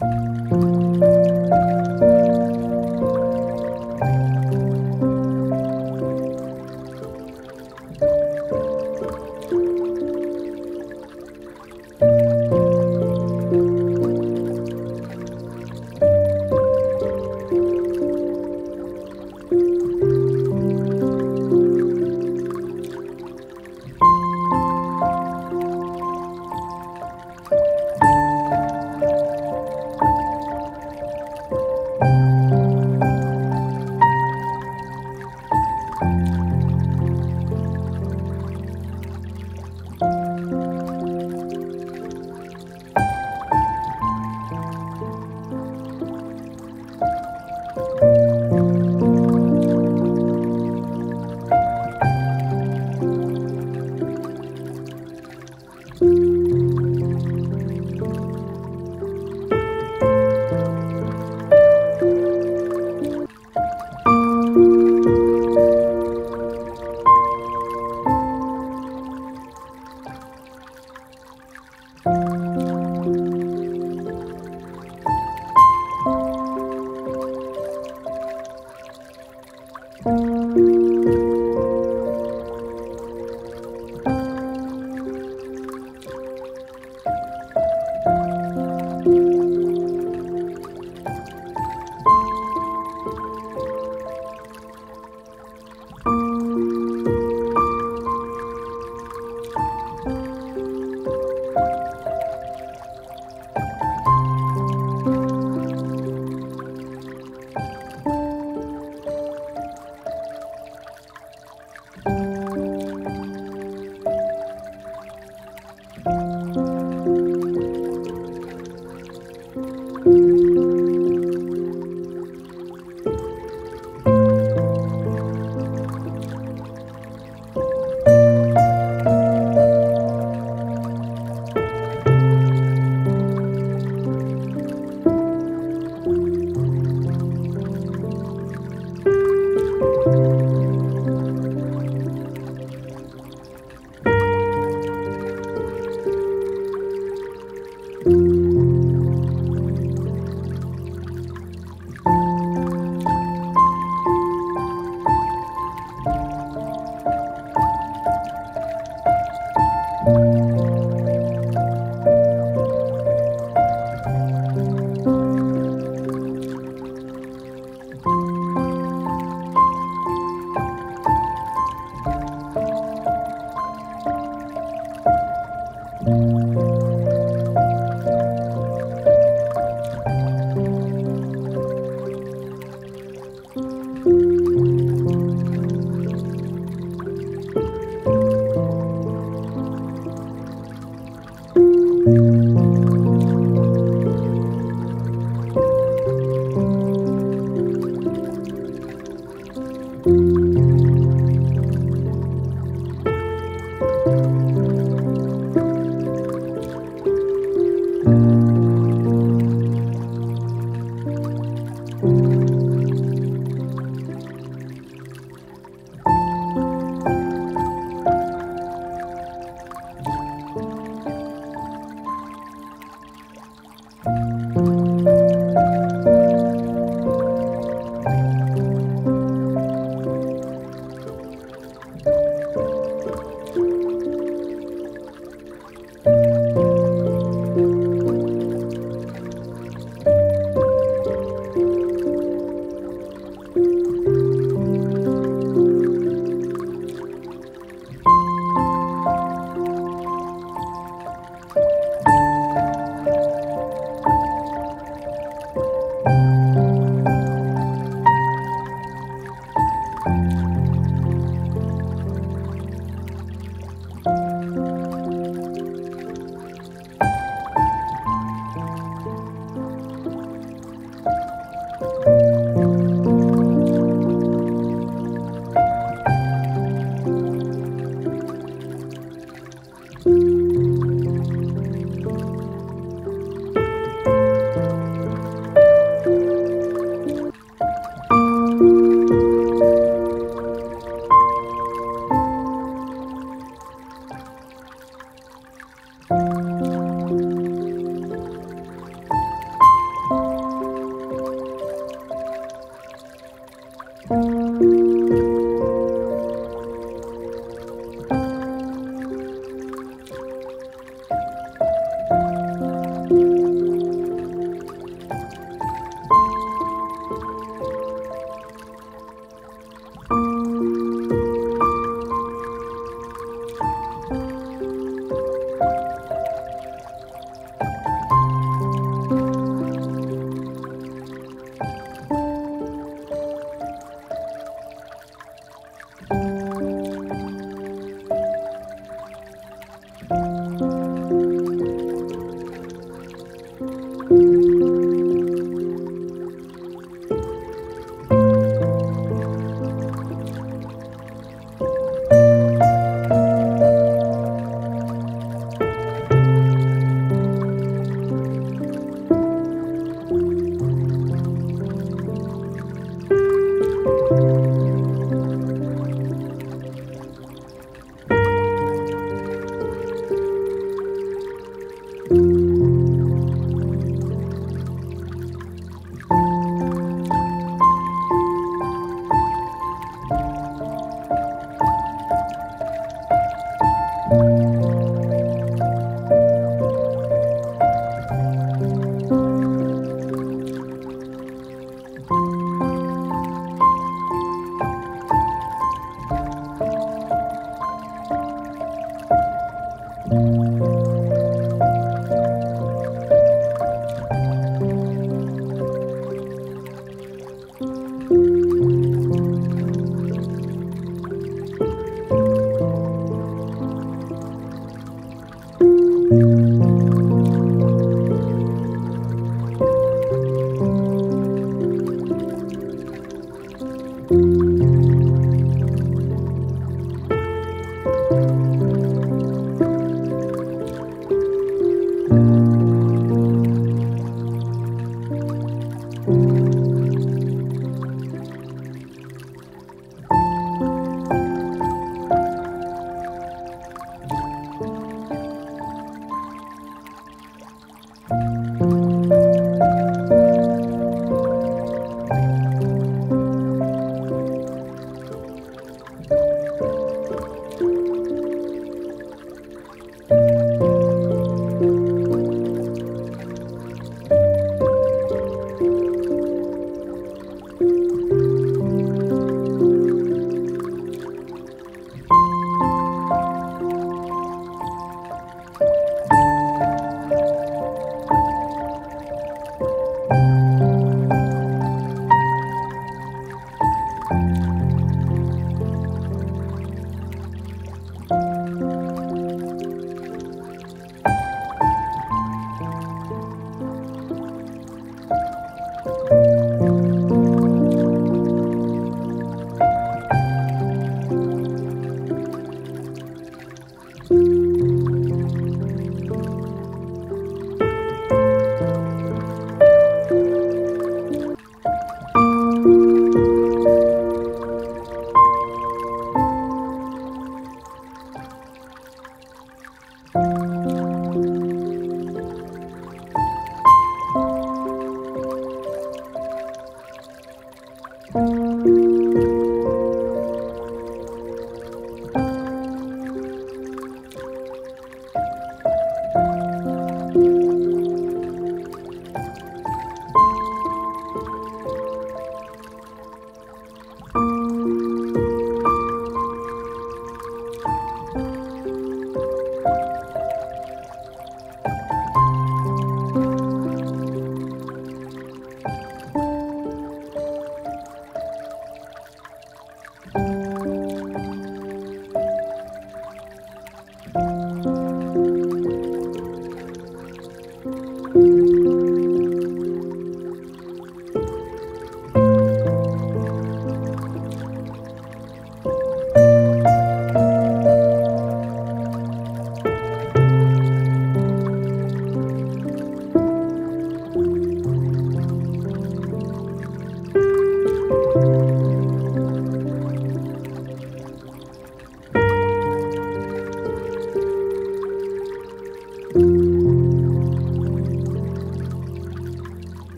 Música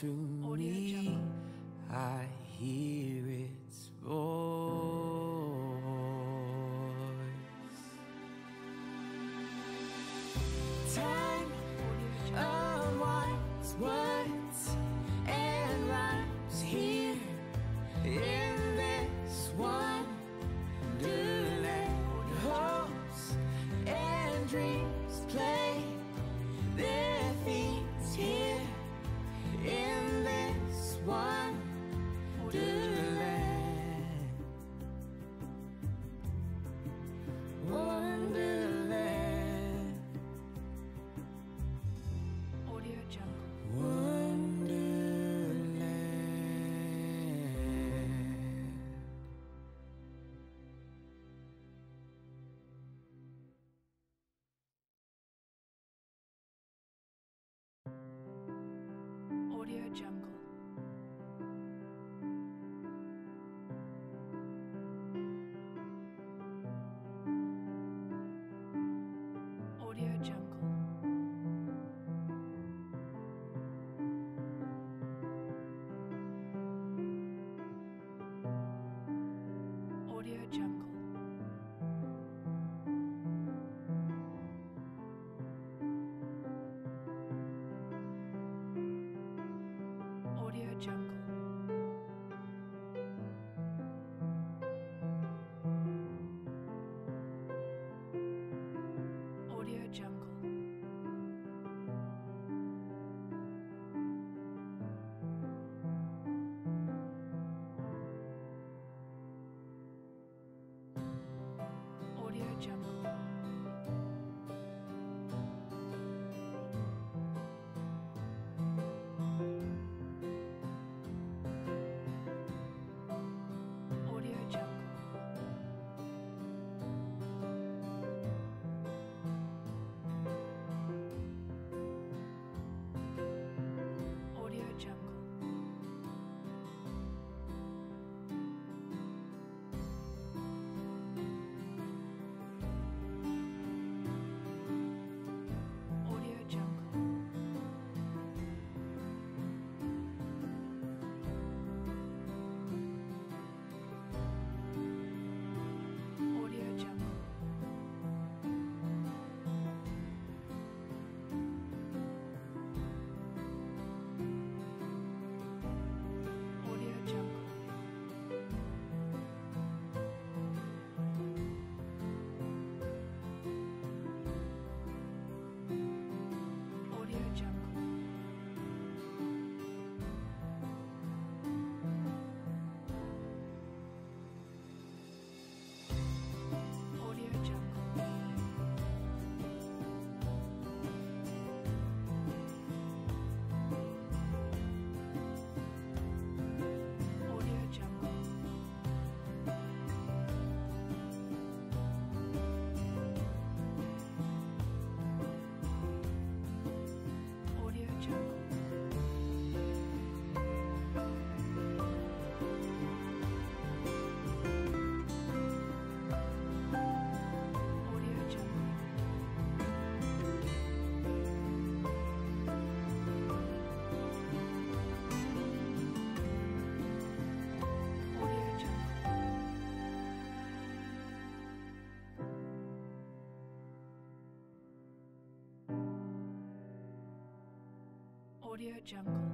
To Audio Jungle.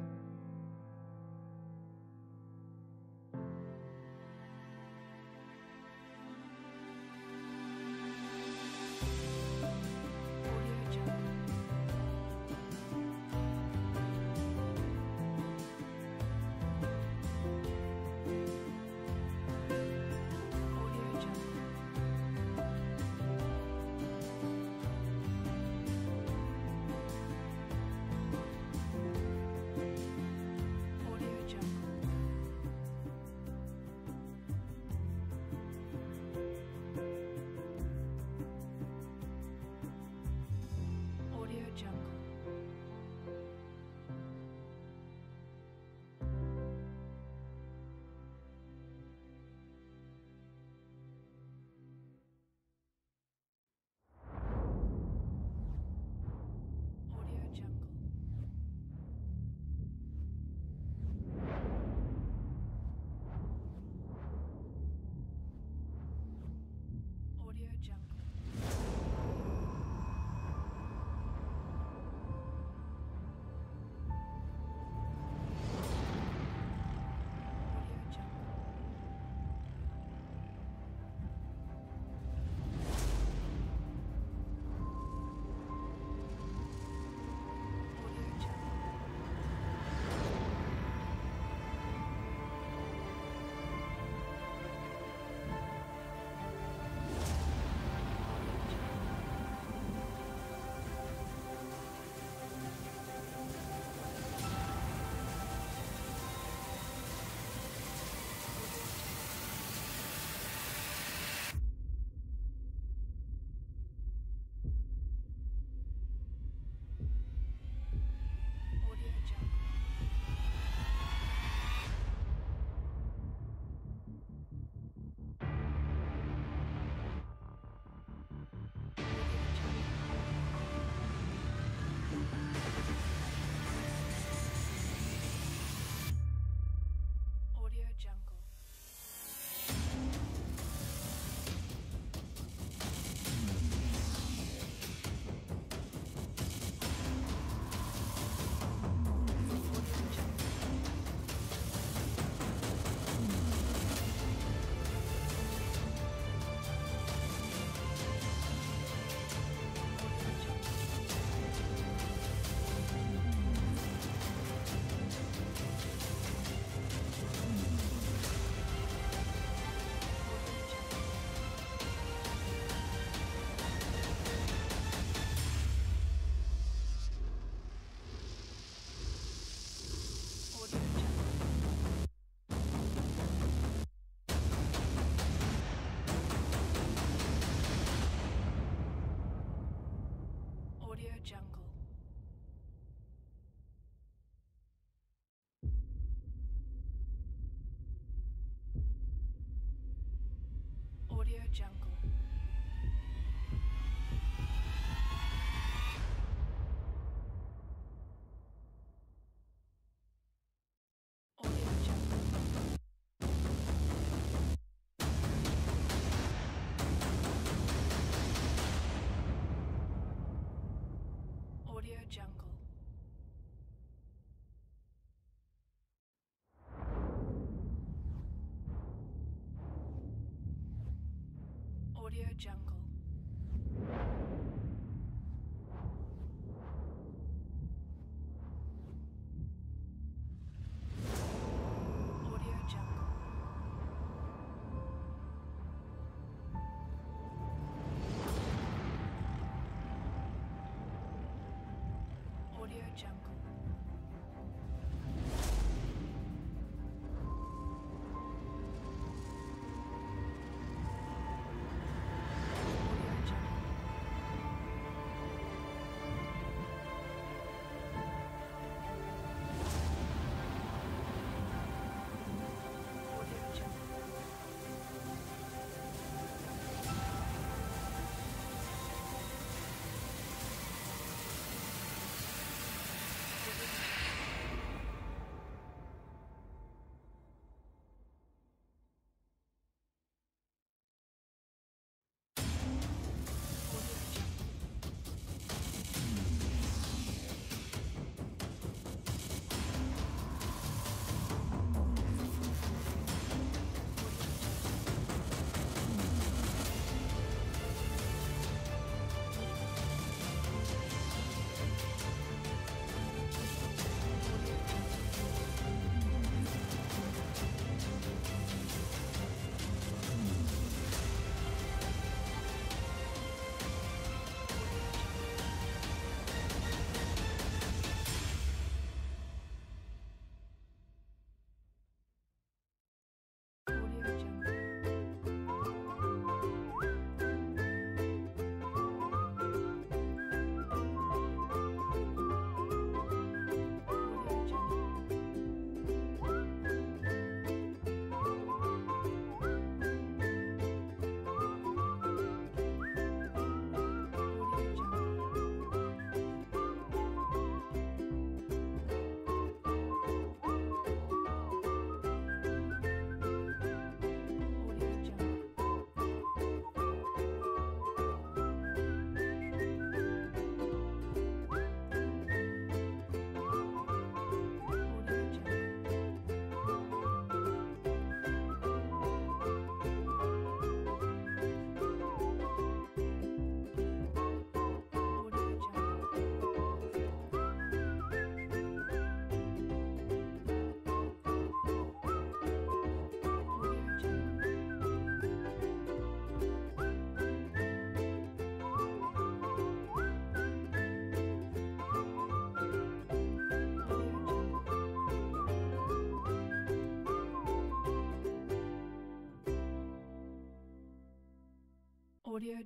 Audio Jungle.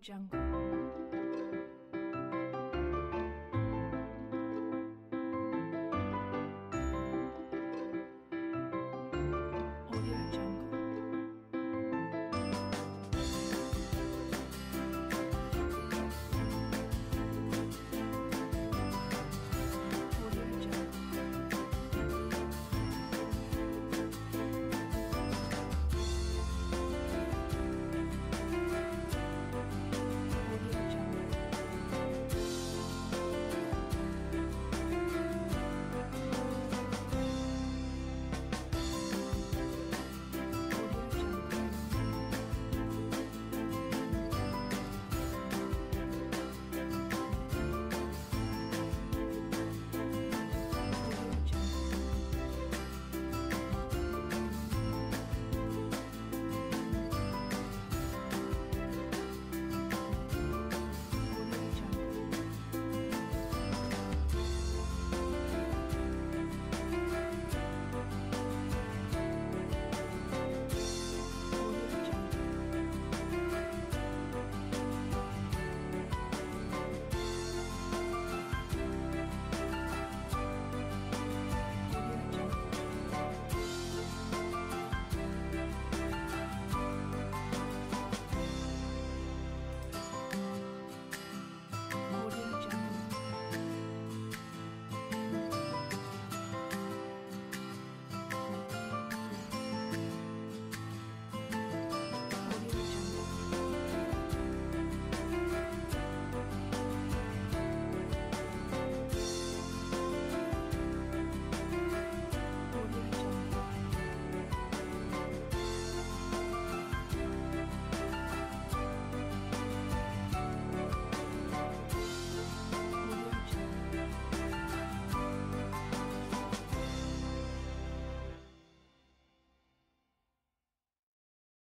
Jungle.